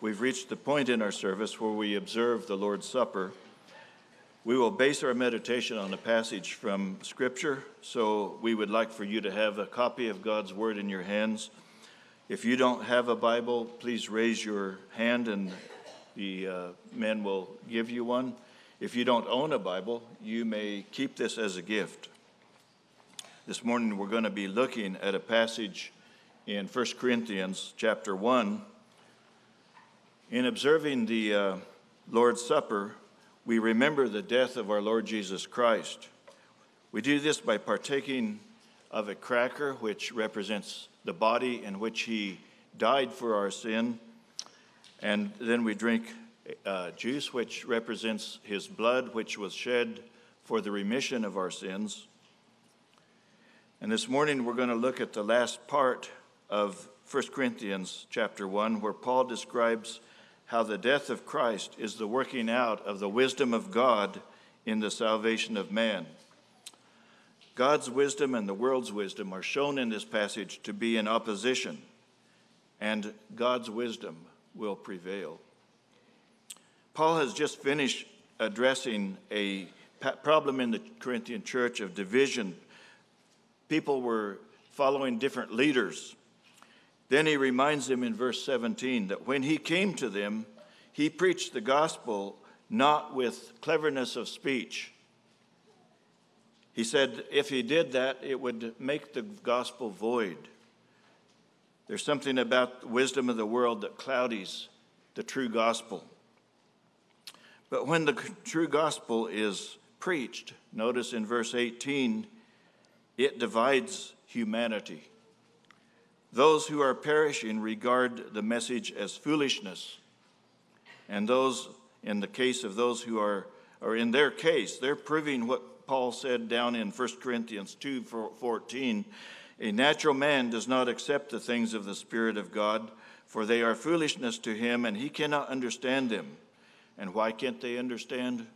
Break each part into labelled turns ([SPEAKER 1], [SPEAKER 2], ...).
[SPEAKER 1] we've reached the point in our service where we observe the Lord's Supper. We will base our meditation on a passage from Scripture, so we would like for you to have a copy of God's Word in your hands. If you don't have a Bible, please raise your hand and the uh, men will give you one. If you don't own a Bible, you may keep this as a gift. This morning we're going to be looking at a passage in 1 Corinthians chapter 1. In observing the uh, Lord's Supper, we remember the death of our Lord Jesus Christ. We do this by partaking of a cracker, which represents the body in which he died for our sin, and then we drink uh, juice, which represents his blood, which was shed for the remission of our sins. And this morning we're going to look at the last part of 1 Corinthians chapter 1, where Paul describes how the death of Christ is the working out of the wisdom of God in the salvation of man. God's wisdom and the world's wisdom are shown in this passage to be in opposition, and God's wisdom will prevail. Paul has just finished addressing a problem in the Corinthian church of division. People were following different leaders. Then he reminds them in verse 17 that when he came to them, he preached the gospel not with cleverness of speech. He said if he did that, it would make the gospel void. There's something about the wisdom of the world that cloudies the true gospel. But when the true gospel is preached, notice in verse 18, it divides humanity. Those who are perishing regard the message as foolishness. And those, in the case of those who are, or in their case, they're proving what Paul said down in 1 Corinthians 2 14. A natural man does not accept the things of the Spirit of God, for they are foolishness to him, and he cannot understand them and why can't they understand?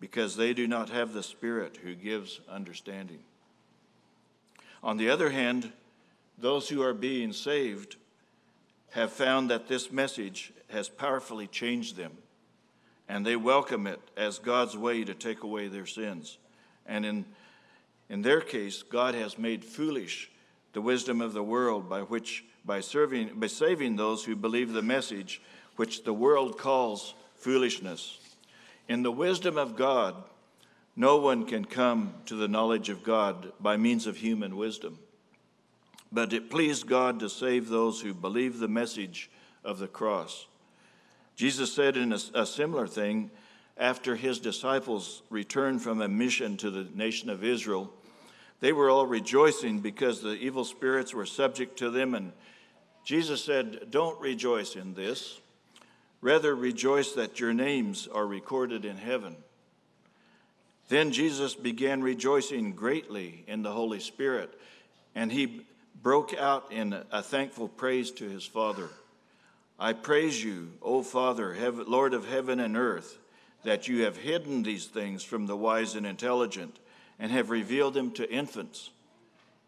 [SPEAKER 1] Because they do not have the Spirit who gives understanding. On the other hand, those who are being saved have found that this message has powerfully changed them, and they welcome it as God's way to take away their sins. And in, in their case, God has made foolish the wisdom of the world by which by serving by saving those who believe the message which the world calls foolishness. In the wisdom of God, no one can come to the knowledge of God by means of human wisdom. But it pleased God to save those who believe the message of the cross. Jesus said in a, a similar thing after his disciples returned from a mission to the nation of Israel. They were all rejoicing because the evil spirits were subject to them. And Jesus said, Don't rejoice in this. Rather, rejoice that your names are recorded in heaven. Then Jesus began rejoicing greatly in the Holy Spirit, and he broke out in a thankful praise to his Father. I praise you, O Father, Lord of heaven and earth, that you have hidden these things from the wise and intelligent and have revealed them to infants.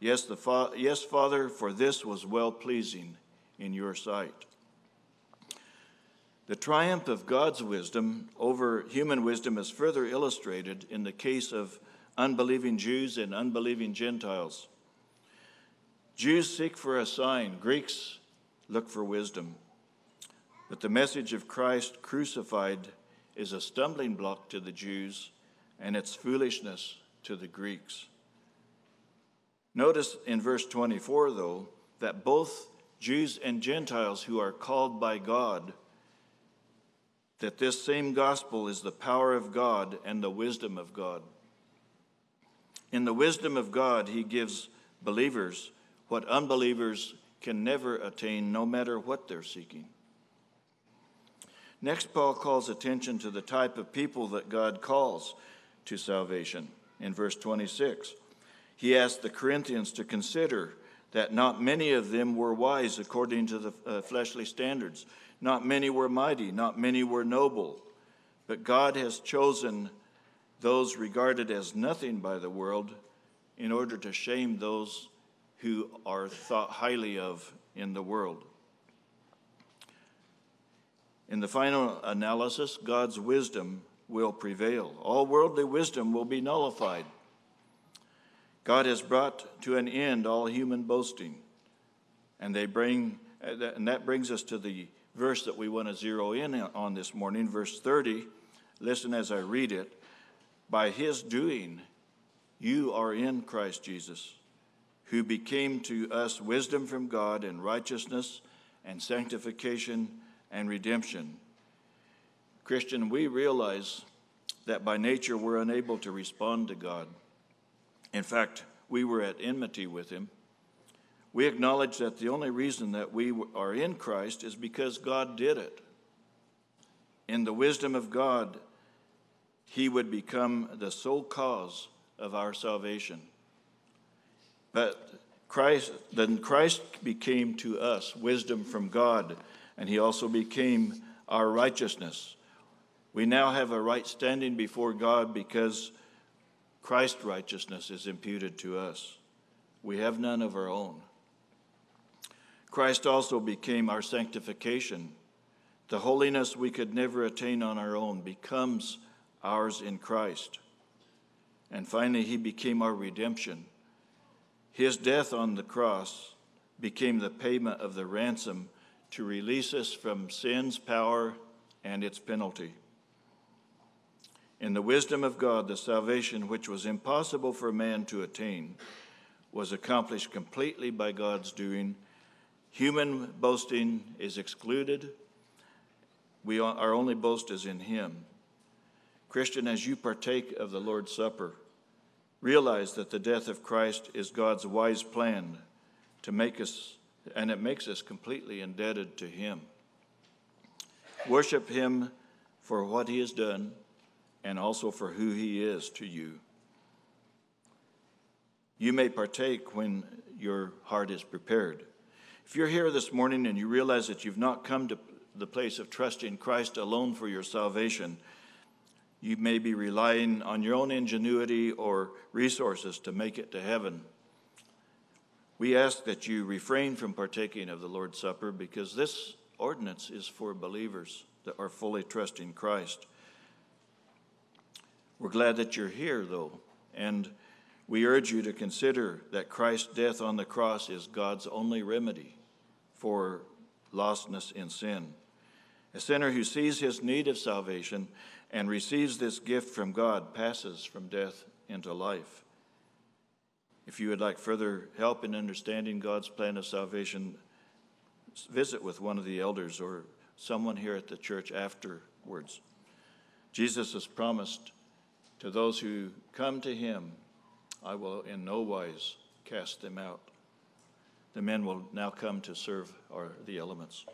[SPEAKER 1] Yes, the fa- yes, Father, for this was well pleasing in your sight. The triumph of God's wisdom over human wisdom is further illustrated in the case of unbelieving Jews and unbelieving Gentiles. Jews seek for a sign, Greeks look for wisdom. But the message of Christ crucified is a stumbling block to the Jews and it's foolishness to the Greeks. Notice in verse 24, though, that both Jews and Gentiles who are called by God that this same gospel is the power of God and the wisdom of God. In the wisdom of God, He gives believers what unbelievers can never attain, no matter what they're seeking. Next, Paul calls attention to the type of people that God calls to salvation in verse 26. He asked the Corinthians to consider that not many of them were wise according to the uh, fleshly standards not many were mighty, not many were noble, but God has chosen those regarded as nothing by the world in order to shame those who are thought highly of in the world. In the final analysis, God's wisdom will prevail. All worldly wisdom will be nullified. God has brought to an end all human boasting. And they bring and that brings us to the verse that we want to zero in on this morning, verse 30. Listen as I read it. By his doing, you are in Christ Jesus, who became to us wisdom from God and righteousness and sanctification and redemption. Christian, we realize that by nature we're unable to respond to God. In fact, we were at enmity with Him. We acknowledge that the only reason that we are in Christ is because God did it. In the wisdom of God, He would become the sole cause of our salvation. But Christ, then Christ became to us wisdom from God, and He also became our righteousness. We now have a right standing before God because Christ's righteousness is imputed to us. We have none of our own. Christ also became our sanctification. The holiness we could never attain on our own becomes ours in Christ. And finally, he became our redemption. His death on the cross became the payment of the ransom to release us from sin's power and its penalty. In the wisdom of God, the salvation which was impossible for man to attain was accomplished completely by God's doing. Human boasting is excluded. We, our only boast is in Him. Christian, as you partake of the Lord's Supper, realize that the death of Christ is God's wise plan to make us, and it makes us completely indebted to Him. Worship Him for what He has done and also for who he is to you. You may partake when your heart is prepared. If you're here this morning and you realize that you've not come to the place of trusting Christ alone for your salvation, you may be relying on your own ingenuity or resources to make it to heaven. We ask that you refrain from partaking of the Lord's Supper because this ordinance is for believers that are fully trusting Christ. We're glad that you're here, though, and we urge you to consider that Christ's death on the cross is God's only remedy for lostness in sin. A sinner who sees his need of salvation and receives this gift from God passes from death into life. If you would like further help in understanding God's plan of salvation, visit with one of the elders or someone here at the church afterwards. Jesus has promised to those who come to him, I will in no wise cast them out. The men will now come to serve our, the elements.